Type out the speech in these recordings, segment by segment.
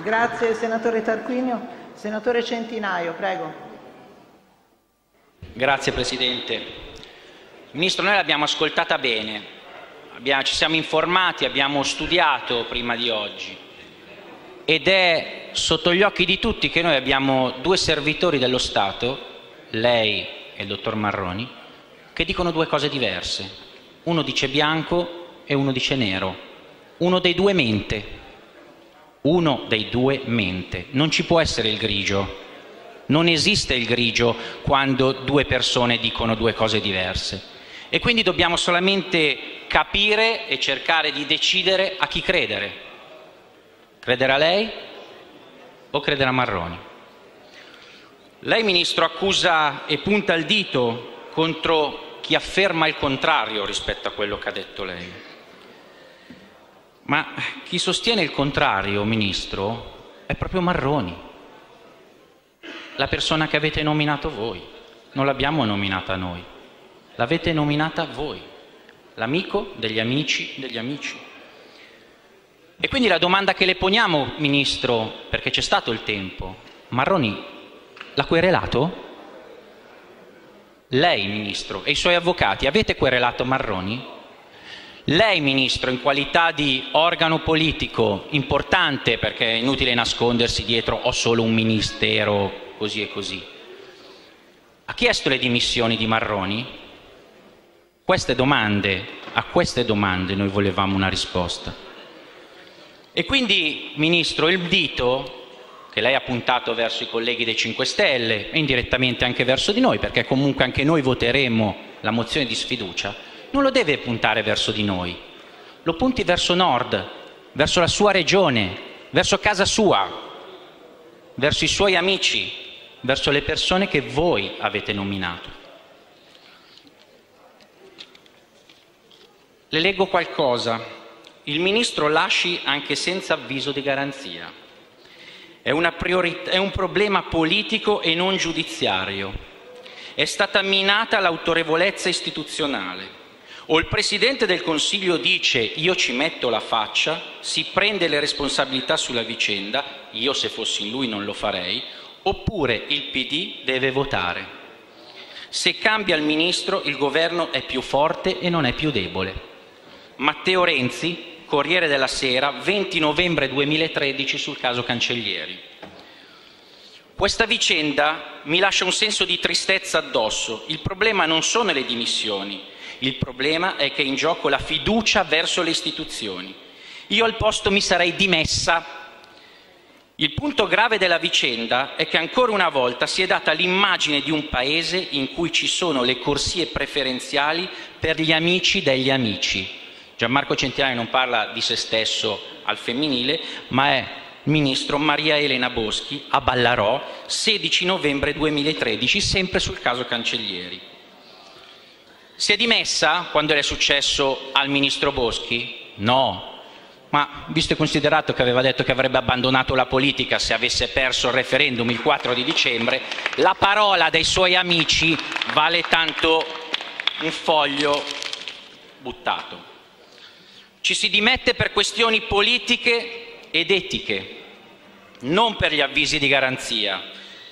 Grazie senatore Tarquinio. Senatore Centinaio, prego. Grazie Presidente. Ministro, noi l'abbiamo ascoltata bene, abbiamo, ci siamo informati, abbiamo studiato prima di oggi ed è sotto gli occhi di tutti che noi abbiamo due servitori dello Stato, lei e il dottor Marroni, che dicono due cose diverse. Uno dice bianco e uno dice nero. Uno dei due mente. Uno dei due mente. Non ci può essere il grigio. Non esiste il grigio quando due persone dicono due cose diverse. E quindi dobbiamo solamente capire e cercare di decidere a chi credere. Credere a lei o credere a Marroni? Lei, Ministro, accusa e punta il dito contro chi afferma il contrario rispetto a quello che ha detto lei. Ma chi sostiene il contrario, Ministro, è proprio Marroni, la persona che avete nominato voi. Non l'abbiamo nominata noi, l'avete nominata voi, l'amico degli amici degli amici. E quindi la domanda che le poniamo, Ministro, perché c'è stato il tempo, Marroni l'ha querelato? Lei, Ministro, e i suoi avvocati avete querelato Marroni? Lei, Ministro, in qualità di organo politico importante, perché è inutile nascondersi dietro ho solo un ministero così e così, ha chiesto le dimissioni di Marroni? Queste domande, a queste domande noi volevamo una risposta. E quindi, Ministro, il dito che lei ha puntato verso i colleghi dei 5 Stelle e indirettamente anche verso di noi, perché comunque anche noi voteremo la mozione di sfiducia, non lo deve puntare verso di noi, lo punti verso nord, verso la sua regione, verso casa sua, verso i suoi amici, verso le persone che voi avete nominato. Le leggo qualcosa. Il ministro lasci anche senza avviso di garanzia. È, è un problema politico e non giudiziario. È stata minata l'autorevolezza istituzionale. O il Presidente del Consiglio dice io ci metto la faccia, si prende le responsabilità sulla vicenda, io se fossi in lui non lo farei, oppure il PD deve votare. Se cambia il Ministro il Governo è più forte e non è più debole. Matteo Renzi Corriere della Sera, 20 novembre 2013, sul caso Cancellieri. Questa vicenda mi lascia un senso di tristezza addosso. Il problema non sono le dimissioni, il problema è che è in gioco la fiducia verso le istituzioni. Io al posto mi sarei dimessa. Il punto grave della vicenda è che ancora una volta si è data l'immagine di un paese in cui ci sono le corsie preferenziali per gli amici degli amici Gianmarco Centinaio non parla di se stesso al femminile, ma è ministro Maria Elena Boschi a Ballarò, 16 novembre 2013, sempre sul caso Cancellieri. Si è dimessa quando è successo al ministro Boschi? No, ma visto e considerato che aveva detto che avrebbe abbandonato la politica se avesse perso il referendum il 4 di dicembre, la parola dei suoi amici vale tanto un foglio buttato. Ci si dimette per questioni politiche ed etiche, non per gli avvisi di garanzia.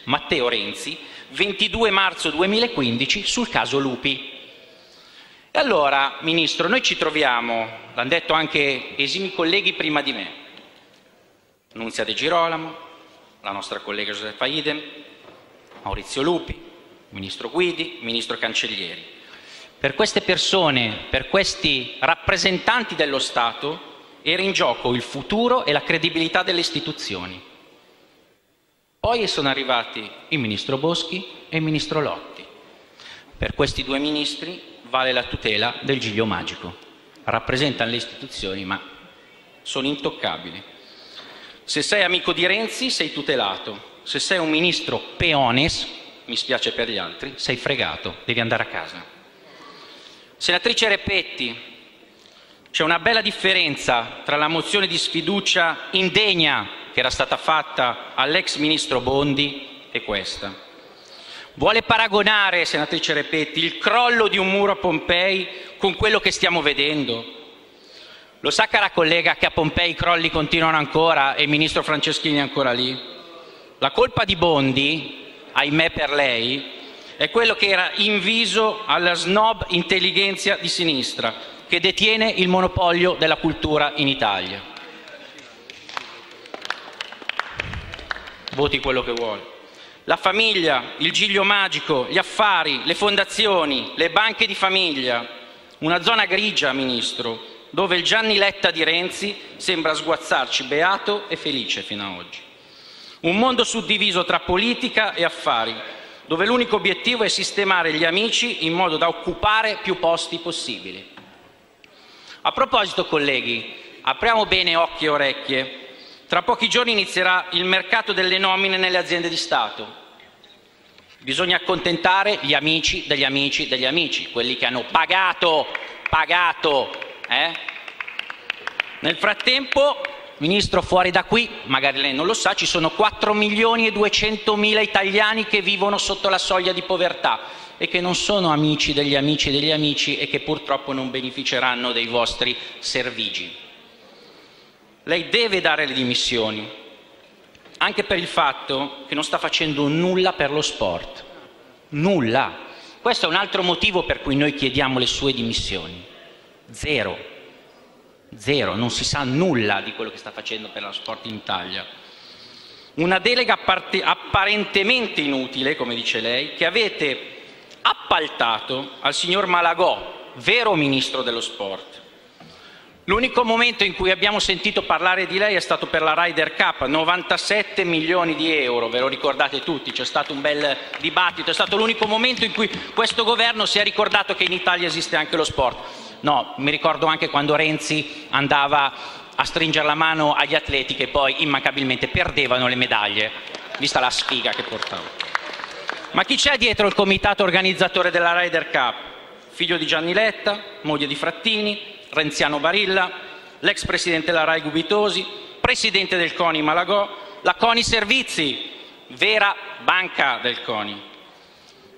Matteo Renzi, 22 marzo 2015, sul caso Lupi. E allora, Ministro, noi ci troviamo, l'hanno detto anche esimi colleghi prima di me, Nunzia De Girolamo, la nostra collega Giuseppa Idem, Maurizio Lupi, Ministro Guidi, Ministro Cancellieri. Per queste persone, per questi rappresentanti dello Stato, era in gioco il futuro e la credibilità delle istituzioni. Poi sono arrivati il ministro Boschi e il ministro Lotti. Per questi due ministri vale la tutela del giglio magico. Rappresentano le istituzioni, ma sono intoccabili. Se sei amico di Renzi, sei tutelato. Se sei un ministro peones, mi spiace per gli altri, sei fregato, devi andare a casa. Senatrice Repetti, c'è una bella differenza tra la mozione di sfiducia indegna che era stata fatta all'ex ministro Bondi e questa. Vuole paragonare, senatrice Repetti, il crollo di un muro a Pompei con quello che stiamo vedendo? Lo sa, cara collega, che a Pompei i crolli continuano ancora e il ministro Franceschini è ancora lì? La colpa di Bondi, ahimè per lei, è quello che era inviso alla snob intelligenza di sinistra, che detiene il monopolio della cultura in Italia. Voti quello che vuole. La famiglia, il giglio magico, gli affari, le fondazioni, le banche di famiglia. Una zona grigia, Ministro, dove il Gianni Letta di Renzi sembra sguazzarci beato e felice fino ad oggi. Un mondo suddiviso tra politica e affari, dove l'unico obiettivo è sistemare gli amici in modo da occupare più posti possibili. A proposito, colleghi, apriamo bene occhi e orecchie. Tra pochi giorni inizierà il mercato delle nomine nelle aziende di Stato. Bisogna accontentare gli amici degli amici degli amici, quelli che hanno pagato, pagato eh? Nel frattempo, Ministro, fuori da qui, magari lei non lo sa, ci sono 4 milioni e 200 mila italiani che vivono sotto la soglia di povertà e che non sono amici degli amici degli amici e che purtroppo non beneficeranno dei vostri servigi. Lei deve dare le dimissioni, anche per il fatto che non sta facendo nulla per lo sport. Nulla. Questo è un altro motivo per cui noi chiediamo le sue dimissioni. Zero. Zero. Non si sa nulla di quello che sta facendo per lo sport in Italia. Una delega apparentemente inutile, come dice lei, che avete appaltato al signor Malagò, vero ministro dello sport. L'unico momento in cui abbiamo sentito parlare di lei è stato per la Ryder Cup, 97 milioni di euro, ve lo ricordate tutti, c'è stato un bel dibattito, è stato l'unico momento in cui questo governo si è ricordato che in Italia esiste anche lo sport. No, mi ricordo anche quando Renzi andava a stringere la mano agli atleti che poi immancabilmente perdevano le medaglie, vista la sfiga che portavano. Ma chi c'è dietro il comitato organizzatore della Ryder Cup? Figlio di Gianni Letta, moglie di Frattini, Renziano Barilla, l'ex presidente della Rai Gubitosi, presidente del CONI Malagò, la CONI Servizi, vera banca del CONI.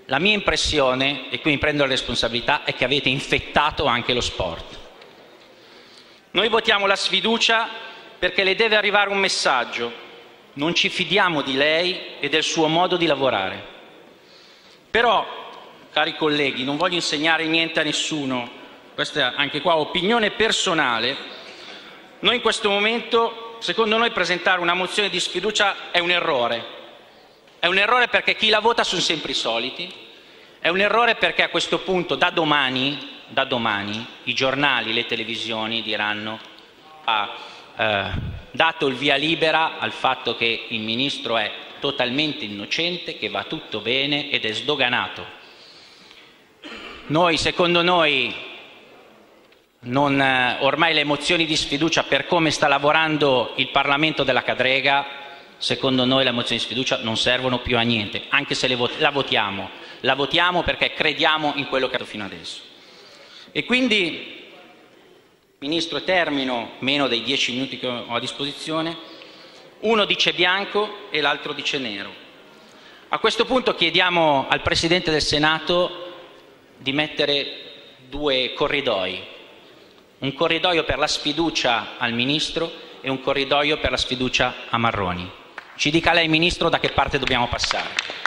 La mia impressione, e qui mi prendo la responsabilità, è che avete infettato anche lo sport. Noi votiamo la sfiducia perché le deve arrivare un messaggio. Non ci fidiamo di lei e del suo modo di lavorare. Però, cari colleghi, non voglio insegnare niente a nessuno, questa anche qua opinione personale, noi in questo momento, secondo noi, presentare una mozione di sfiducia è un errore. È un errore perché chi la vota sono sempre i soliti, è un errore perché a questo punto da domani, da domani i giornali, le televisioni diranno ha eh, dato il via libera al fatto che il ministro è totalmente innocente, che va tutto bene ed è sdoganato. Noi, secondo noi, non, eh, ormai le mozioni di sfiducia per come sta lavorando il Parlamento della Cadrega, secondo noi le mozioni di sfiducia non servono più a niente, anche se vot- la votiamo la votiamo perché crediamo in quello che ha fatto fino adesso. E quindi, Ministro, termino, meno dei dieci minuti che ho a disposizione, uno dice bianco e l'altro dice nero. A questo punto chiediamo al Presidente del Senato di mettere due corridoi, un corridoio per la sfiducia al Ministro e un corridoio per la sfiducia a Marroni. Ci dica lei, Ministro, da che parte dobbiamo passare.